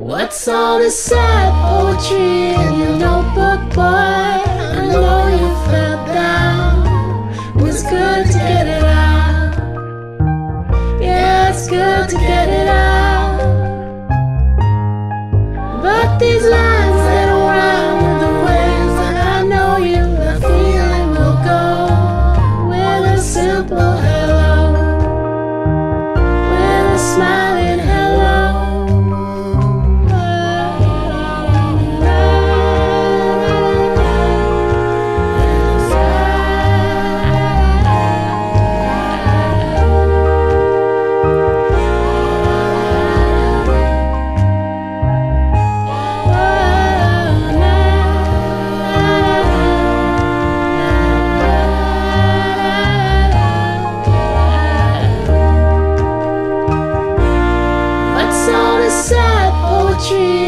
What's all this sad poetry in your notebook, boy? I know you felt down. It was good to get it out. Yeah, it's good to get it out. But these lines. 是。